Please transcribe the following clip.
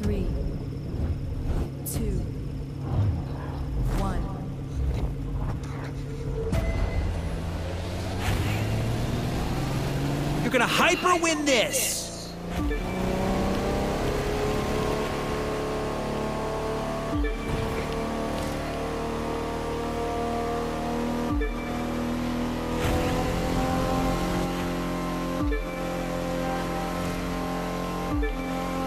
Three, two, one. You're gonna hyper win this! Música